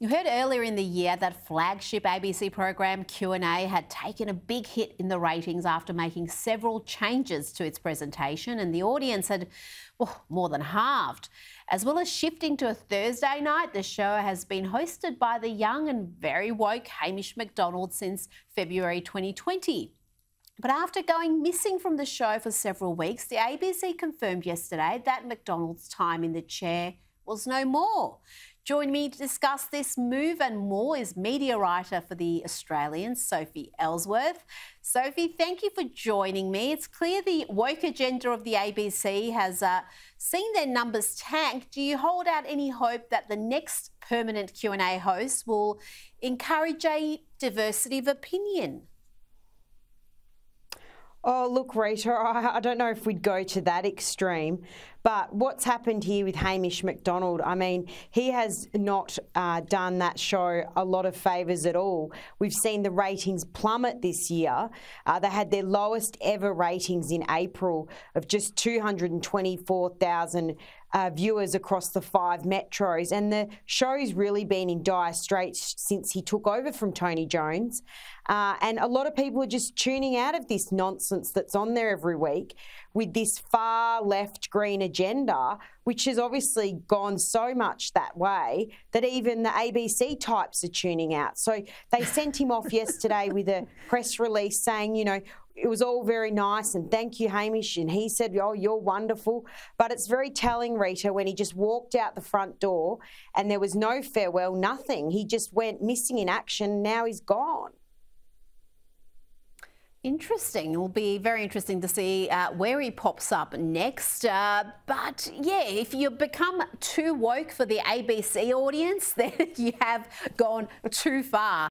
You heard earlier in the year that flagship ABC program Q&A had taken a big hit in the ratings after making several changes to its presentation and the audience had well, more than halved. As well as shifting to a Thursday night, the show has been hosted by the young and very woke Hamish Macdonald since February 2020. But after going missing from the show for several weeks, the ABC confirmed yesterday that Macdonald's time in the chair was no more. Join me to discuss this move and more is media writer for The Australian, Sophie Elsworth. Sophie, thank you for joining me. It's clear the woke agenda of the ABC has uh, seen their numbers tank. Do you hold out any hope that the next permanent Q&A host will encourage a diversity of opinion? Oh, look, Rita, I, I, don't know if we'd go to that extreme, but what's happened here with Hamish Macdonald, I mean, he has not uh, done that show a lot of favours at all. We've seen the ratings plummet this year. Uh, they had their lowest ever ratings in April of just 224,000 uh, viewers across the five metros. And the show's really been in dire straits since he took over from Tony Jones. Uh, and a lot of people are just tuning out of this nonsense that's on there every week with this far left green agenda, which has obviously gone so much that way that even the ABC types are tuning out. So they sent him off yesterday with a press release saying, you know, it was all very nice and thank you, Hamish. And he said, Oh, you're wonderful. But it's very telling, Rita, when he just walked out the front door and there was no farewell, nothing. He just went missing in action. Now he's gone. Interesting. It will be very interesting to see uh, where he pops up next. Uh, but yeah, if you become too woke for the ABC audience, then you have gone too far.